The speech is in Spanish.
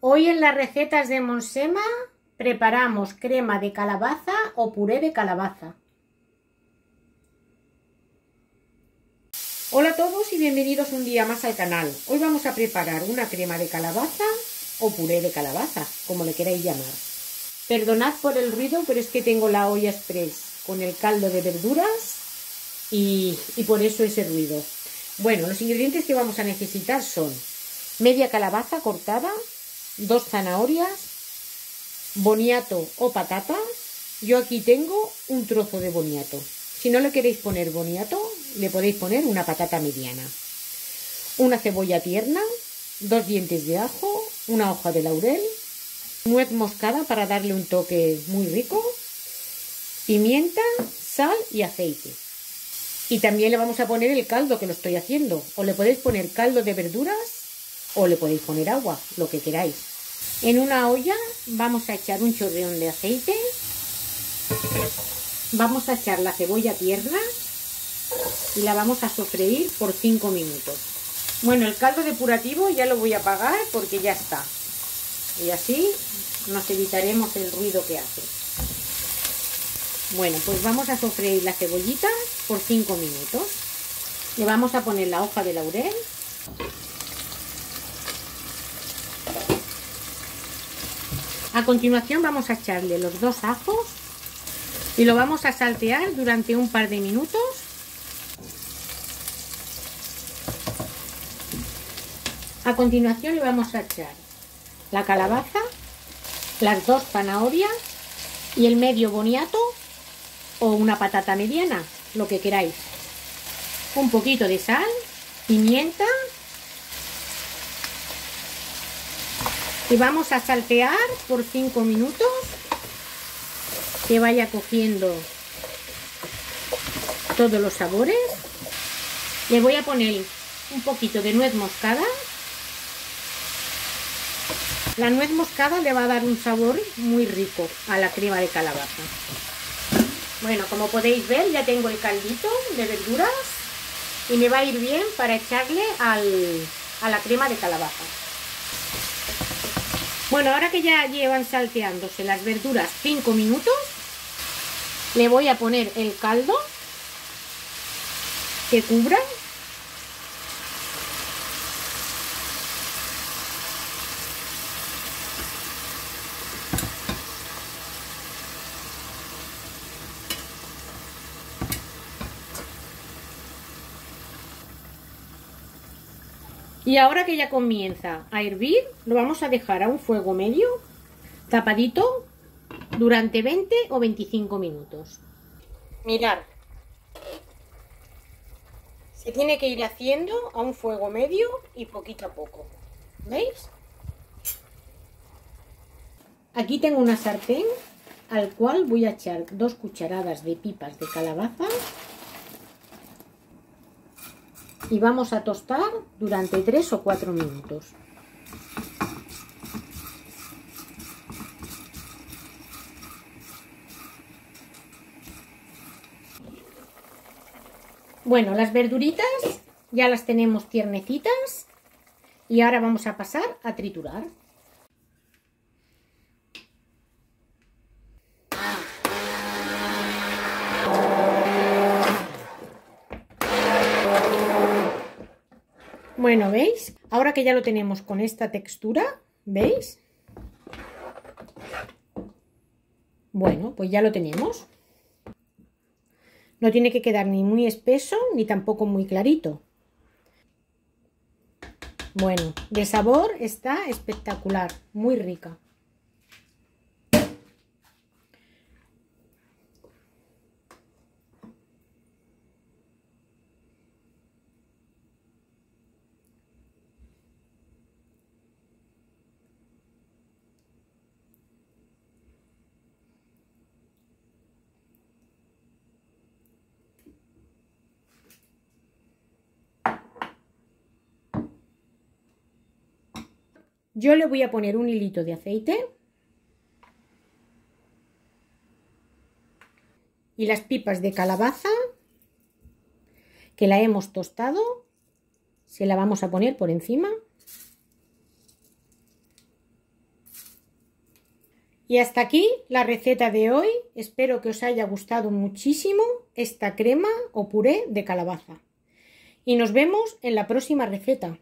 Hoy en las recetas de Monsema preparamos crema de calabaza o puré de calabaza. Hola a todos y bienvenidos un día más al canal. Hoy vamos a preparar una crema de calabaza o puré de calabaza, como le queráis llamar. Perdonad por el ruido, pero es que tengo la olla express con el caldo de verduras y, y por eso ese ruido. Bueno, los ingredientes que vamos a necesitar son media calabaza cortada, dos zanahorias, boniato o patatas. Yo aquí tengo un trozo de boniato. Si no le queréis poner boniato, le podéis poner una patata mediana. Una cebolla tierna, dos dientes de ajo, una hoja de laurel, nuez moscada para darle un toque muy rico, pimienta, sal y aceite. Y también le vamos a poner el caldo que lo estoy haciendo. O le podéis poner caldo de verduras o le podéis poner agua, lo que queráis. En una olla vamos a echar un chorreón de aceite. Vamos a echar la cebolla tierna y la vamos a sofreír por 5 minutos. Bueno, el caldo depurativo ya lo voy a apagar porque ya está. Y así nos evitaremos el ruido que hace. Bueno, pues vamos a sofreír la cebollita por 5 minutos. Le vamos a poner la hoja de laurel. A continuación vamos a echarle los dos ajos y lo vamos a saltear durante un par de minutos. A continuación le vamos a echar la calabaza, las dos zanahorias y el medio boniato o una patata mediana, lo que queráis. Un poquito de sal, pimienta y vamos a saltear por 5 minutos que vaya cogiendo todos los sabores. Le voy a poner un poquito de nuez moscada. La nuez moscada le va a dar un sabor muy rico a la crema de calabaza. Bueno, como podéis ver ya tengo el caldito de verduras y me va a ir bien para echarle a la crema de calabaza. Bueno, ahora que ya llevan salteándose las verduras 5 minutos, le voy a poner el caldo que cubra. Y ahora que ya comienza a hervir, lo vamos a dejar a un fuego medio, tapadito, durante 20 o 25 minutos. Mirad, se tiene que ir haciendo a un fuego medio y poquito a poco. ¿Veis? Aquí tengo una sartén al cual voy a echar dos cucharadas de pipas de calabaza y vamos a tostar durante 3 o 4 minutos. Bueno, las verduritas ya las tenemos tiernecitas y ahora vamos a pasar a triturar. Bueno, ¿veis? Ahora que ya lo tenemos con esta textura, ¿veis? Bueno, pues ya lo tenemos. No tiene que quedar ni muy espeso ni tampoco muy clarito. Bueno, de sabor está espectacular, muy rica. Yo le voy a poner un hilito de aceite. Y las pipas de calabaza que la hemos tostado, se la vamos a poner por encima. Y hasta aquí la receta de hoy. Espero que os haya gustado muchísimo esta crema o puré de calabaza. Y nos vemos en la próxima receta.